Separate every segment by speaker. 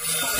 Speaker 1: Thank you.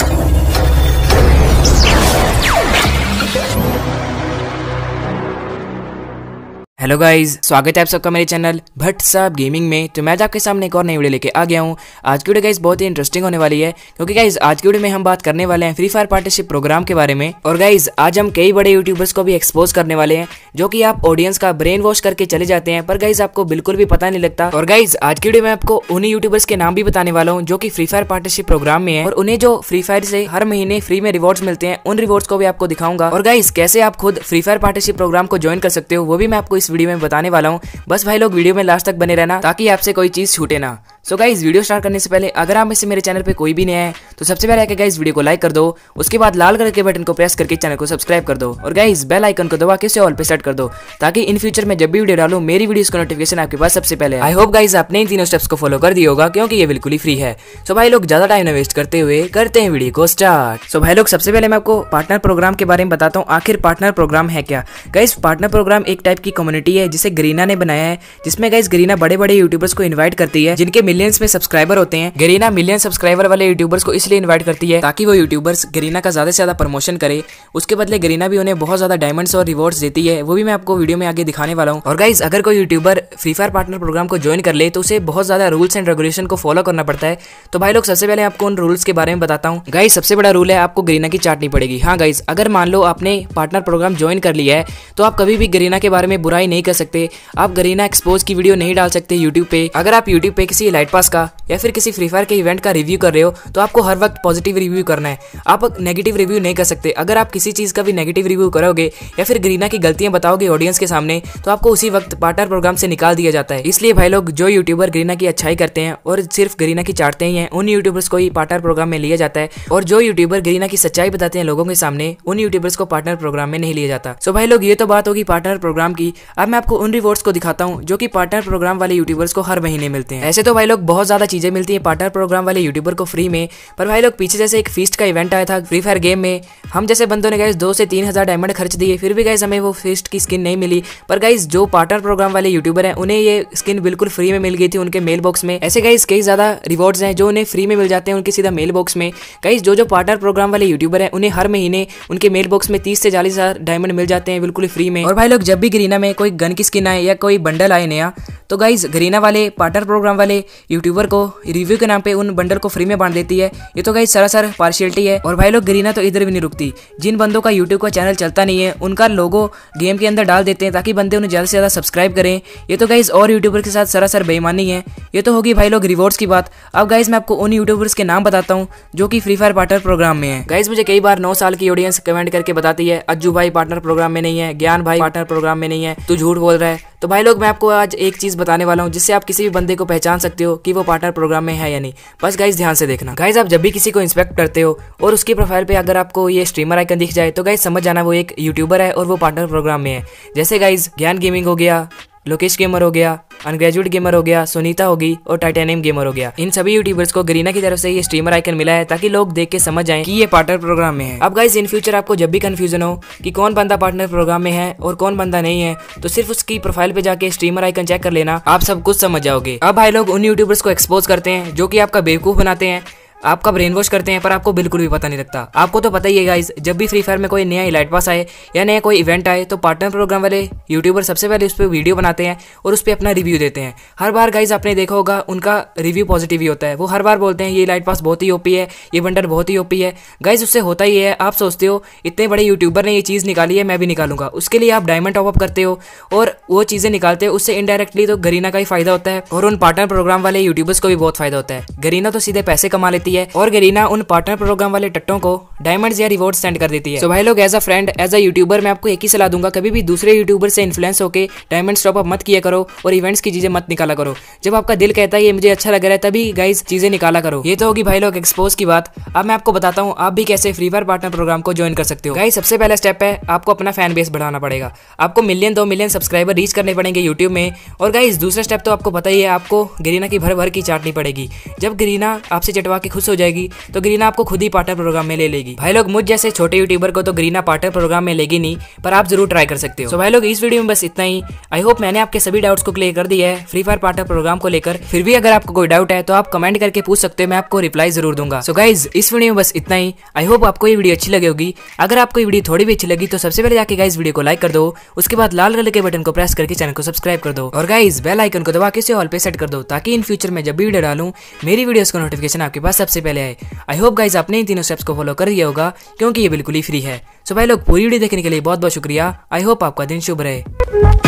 Speaker 1: Hello guys, स्वागत है आप सबका मेरे चैनल भट्ट साहब गेमिंग में। तो मैं आपके सामने एक और नई वीडियो लेके आ गया हूँ। आज की वीडियो गाइस बहुत ही इंटरेस्टिंग होने वाली है, क्योंकि गाइस आज की वीडियो में हम बात करने वाले हैं फ्री फायर पार्टनरशिप प्रोग्राम के बारे में। और गाइज़ आज हम कई बड़े यूट्यूबर्स को भी एक्सपोज करने वाले हैं, जो कि आप ऑडियंस का ब्रेन वॉश करके चले जाते हैं, पर गाइज़ आपको बिल्कुल भी पता नहीं लगता। और गाइज़ आज की वीडियो में आपको उन्हीं यूट्यूबर्स के नाम भी बताने वाला हूँ, जो की फ्री फायर पार्टनरशिप प्रोग्राम में है। और उन्हें जो फ्री फायर से हर महीने फ्री में रिवॉर्ड्स मिलते हैं, उन रिवॉर्ड्स को भी आपको दिखाऊँगा। और गाइज़ कैसे आप खुद फ्री फायर पार्टनरशिप प्रोग्राम को ज्वाइन कर सकते हो, वो भी मैं आपको इस वीडियो में बताने वाला हूँ। बस भाई लोग, वीडियो में लास्ट तक बने रहना ताकि आपसे कोई चीज़ छूटे ना। So so guys video start करने से पहले, अगर आप इसे मेरे चैनल पे कोई भी नया है तो सबसे पहले आके गाइज़ वीडियो को लाइक कर दो, उसके बाद लाल कलर के बटन को प्रेस करके चैनल को सब्सक्राइब कर दो, और गाइज़ बेल आइकन को दबा के ऑल पे सेट कर दो, ताकि इन फ्यूचर में जब भी वीडियो डालू, मेरी वीडियो का नोटिफिकेशन आपके पास सबसे पहले आई होप गाइज़ आपने इन तीनों स्टेप्स को फॉलो कर दिया होगा, क्योंकि ये बिल्कुल ही फ्री है। सो भाई लोग, ज़्यादा टाइम वेस्ट करते हुए करते हैं वीडियो को स्टार्ट सो भाई लोग, सबसे पहले मैं आपको पार्टनर प्रोग्राम के बारे में बताता हूँ, आखिर पार्टनर प्रोग्राम है क्या? गाइज़ पार्टनर प्रोग्राम एक टाइप की कम्युनिटी है, जिसे ग्रीना ने बनाया है, जिसमें गाइज़ ग्रीना बड़े बड़े यूट्यूबर्स को इन्वाइट करती है, जिनके मिलियंस में सब्सक्राइबर होते हैं। गरीना मिलियन सब्सक्राइबर वाले यूट्यूबर्स को इसलिए इन्वाइट करती है ताकि वो यूट्यूबर्स गरीना का ज़्यादा से ज़्यादा प्रमोशन करे। उसके बदले गरीना भी उन्हें बहुत ज़्यादा डायमंड्स और रिवॉर्ड्स देती है। वो भी मैं आपको वीडियो में आगे दिखाने वाला हूँ। और गाइज़ अगर कोई YouTuber free fire partner program को ज्वाइन कर ले तो उसे बहुत ज़्यादा रूल्स एंड रेगुलेशन को फॉलो करना पड़ता है। तो भाई लोग, सबसे पहले आपको उन रूल्स के बारे में बताता हूँ। गाइज़ सबसे बड़ा रूल है, आपको गरीना की चाटनी पड़ेगी। हाँ गाइज़ अगर मान लो आपने पार्टनर प्रोग्राम ज्वाइन कर लिया है तो आप कभी भी गरीना के बारे में बुराई नहीं कर सकते। आप गरीना एक्सपोज की वीडियो नहीं डाल सकते यूट्यूब पे। अगर आप यूट्यूब पे किसी लाइट पास का, या फिर किसी फ्री फायर के इवेंट का रिव्यू कर रहे हो तो आपको हर वक्त पॉजिटिव रिव्यू करना है। आप नेगेटिव रिव्यू नहीं कर सकते। अगर आप किसी चीज़ का भी नेगेटिव रिव्यू करोगे, या फिर ग्रीना की गलतियाँ बताओगे ऑडियंस के सामने तो आपको उसी वक्त पार्टनर प्रोग्राम से निकाल दिया जाता है। इसलिए भाई लोग, जो यूट्यूबर ग्रीना की अच्छाई करते हैं, और सिर्फ़ ग्रीना की चाटते ही हैं, उन यूट्यूबर्स को ही पार्टनर प्रोग्राम में लिया जाता है। और जो यूट्यूबर ग्रीना की सच्चाई बताते हैं लोगों के सामने, उन यूट्यूबर्स को पार्टनर प्रोग्राम में नहीं लिया जाता। सो भाई लोग, ये तो बात होगी पार्टनर प्रोग्राम की। अब मैं आपको उन रिवॉर्ड्स को दिखाता हूँ, जो कि पार्टनर प्रोग्राम वाले यूट्यूबर्स को हर महीने मिलते हैं। ऐसे तो भाई लोग बहुत ज़्यादा चीज़ें मिलती है, पार्टनर प्रोग्राम वाले यूट्यूबर को फ्री में। पर भाई लोग, पीछे जैसे एक फीस्ट का इवेंट आया था फ्री फायर गेम में, हम जैसे बंदों ने गाइज़ दो से तीन हज़ार डायमंड खर्च दिए, फिर भी गाइज़ हमें वो फीस्ट की स्किन नहीं मिली। पर गाइज़ जो पार्टनर प्रोग्राम वाले यूट्यूबर हैं, उन्हें ये स्किन बिल्कुल फ्री में मिल गई थी उनके मेल बॉक्स में। ऐसे गाइज़ कई ज़्यादा रिवॉर्ड्स हैं, जो उन्हें फ्री में मिल जाते हैं उनके सीधा मेल बॉक्स में। गाइज़ जो जो पार्टनर प्रोग्राम वाले यूट्यूबर हैं, उन्हें हर महीने उनके मेल बॉक्स में तीस से चालीस हज़ार डायमंड मिल जाते हैं बिल्कुल फ्री में। और भाई लोग, जब भी ग्रीना में कोई गन की स्किन आए या कोई बंडल आए नया तो गाइज़ ग्रीना वाले पार्टनर प्रोग्राम वाले यूट्यूबर को रिव्यू के नाम पे उन बंडल को फ्री में बांट देती है। ये तो गाइज़ सरासर पार्शियलिटी है। और भाई लोग गरीना तो इधर भी नहीं रुकती। जिन बंदों का यूट्यूब का चैनल चलता नहीं है, उनका लोगो गेम के अंदर डाल देते हैं ताकि बंदे उन्हें ज़्यादा से ज़्यादा सब्सक्राइब करें। ये तो गाइज़ और यूट्यूबर के साथ सरासर बेईमानी है। ये तो होगी भाई लोग रिवॉर्ड्स की बात। अब गाइज़ मैं आपको उन यूट्यूबर्स के नाम बताता हूँ, जो कि फ्री फायर पार्टनर प्रोग्राम में है। गाइज़ मुझे कई बार नौ साल की ऑडियंस कमेंट करके बताती है, अज्जू भाई पार्टनर प्रोग्राम में नहीं है, ज्ञान भाई पार्टनर प्रोग्राम में नहीं है, तू झूठ बोल रहा है। तो भाई लोग, मैं आपको आज एक चीज़ बताने वाला हूँ, जिससे आप किसी भी बंदे को पहचान सकते हो कि वो पार्टनर प्रोग्राम में है या नहीं। बस गाइज़ ध्यान से देखना। गाइज़ आप जब भी किसी को इंस्पेक्ट करते हो और उसकी प्रोफ़ाइल पे अगर आपको ये स्ट्रीमर आइकन दिख जाए तो गाइज़ समझ जाना वो एक यूट्यूबर है और वो पार्टनर प्रोग्राम में है। जैसे गाइज़ ज्ञान गेमिंग हो गया लोकेश गेमर हो गया, अनग्रेजुएट गेमर हो गया, सुनीता होगी और टाइटेनियम गेमर हो गया। इन सभी यूट्यूबर्स को गरीना की तरफ़ से ये स्ट्रीमर आइकन मिला है ताकि लोग देख के समझ जाएँ कि ये पार्टनर प्रोग्राम में है। अब गाइज़ इन फ्यूचर आपको जब भी कंफ्यूजन हो कि कौन बंदा पार्टनर प्रोग्राम में है और कौन बंदा नहीं है तो सिर्फ़ उसकी प्रोफ़ाइल पे जाके स्ट्रीमर आइकन चेक कर लेना, आप सब कुछ समझ जाओगे। अब भाई लोग उन यूट्यूबर्स को एक्सपोज करते हैं, जो की आपका बेवकूफ़ बनाते हैं आपका ब्रेन वॉश करते हैं पर आपको बिल्कुल भी पता नहीं लगता। आपको तो पता ही है गाइज़ जब भी फ्री फायर में कोई नया इलाइट पास आए या नया कोई इवेंट आए तो पार्टनर प्रोग्राम वाले यूट्यूबर सबसे पहले उस पर वीडियो बनाते हैं और उस पर अपना रिव्यू देते हैं। हर बार गाइज़ आपने देखा होगा, उनका रिव्यू पॉजिटिव ही होता है। वो हर बार बोलते हैं, ये लाइट पास बहुत ही ओपी है, ये बंडर बहुत ही ओपी है। गाइज़ उससे होता ही है, आप सोचते हो, इतने बड़े यूट्यूबर ने ये चीज़ निकाली है, मैं भी निकालूँगा। उसके लिए आप डायमंड टॉपअप करते हो और वो चीज़ें निकालते हो, उससे इनडायरेक्टली तो गरीना का ही फ़ायदा होता है और उन पार्टनर प्रोग्राम वाले यूट्यूबर्स को भी बहुत फ़ायदा होता है। गरीना तो सीधे पैसे कमा लेती है और गरीना उन पार्टनर प्रोग्राम वाले टट्टों को डायमंड्स या रिवॉर्ड सेंड कर देती है। तो भाई लोग as a friend as a YouTuber मैं आपको एक ही सलाह दूँगा, कभी भी दूसरे यूट्यूबर से इन्फ्लुएंस होकर डायमंड स्टॉप अप मत किया करो और इवेंट्स की चीज़ें मत निकाला करो। जब आपका दिल कहता है, ये मुझे अच्छा लग रहा है, तभी गाइज़ चीज़ें निकाला करो। ये तो होगी भाई लोग एक्सपोज की बात। अब मैं आपको बताता हूँ, आप भी कैसे फ्री फायर पार्टनर प्रोग्राम को ज्वाइन कर सकते हो। गाइज़ सबसे पहला स्टेप है, आपको अपना फ़ैन बेस बढ़ाना पड़ेगा। आपको मिलियन दो मिलियन सब्सक्राइबर रीच करने पड़ेंगे यूट्यूब में। और गाइज़ दूसरा स्टेप तो आपको पता ही है, आपको गरीना की भर भर की चाटनी पड़ेगी। जब गरीना आपसे चटवा के खुश हो जाएगी तो ग्रीना आपको खुद ही पार्टनर प्रोग्राम में ले लेगी। भाई लोग, मुझ जैसे छोटे यूट्यूबर को तो ग्रीना पार्टनर प्रोग्राम में लेगी नहीं, पर आप ज़रूर ट्राई कर सकते हो। तो भाई लोग, इस वीडियो में बस इतना ही। आई होप मैंने आपके सभी डाउट्स को क्लियर कर दिया है। फ्री फायर पार्टनर प्रोग्राम को लेकर। फिर भी अगर आपको कोई डाउट है तो आप कमेंट करके पूछ सकते हो, मैं आपको रिप्लाई ज़रूर दूँगा। सो गाइज़ इस वीडियो में बस इतना ही। आई होप आपको ये वीडियो अच्छी लगी होगी। अगर आपको ये वीडियो थोड़ी भी अच्छी लगी तो सबसे पहले जाके गाइज़ वीडियो को लाइक कर दो। उसके बाद लाल कलर के बटन को प्रेस करके चैनल को सब्सक्राइब कर दो। और गाइज़ बेल आइकन को दबा के ऑल पे सेट कर दो, ताकि इन फ्यूचर में जब भी वीडियो डालूं, मेरी वीडियोस का नोटिफिकेशन आपके पास सबसे पहले आए। आई होप गाइज़ आपने इन तीनों स्टेप्स को फॉलो कर दिया होगा, क्योंकि ये बिल्कुल ही फ्री है। सो भाई लोग, पूरी वीडियो देखने के लिए बहुत बहुत शुक्रिया। आई होप आपका दिन शुभ रहे।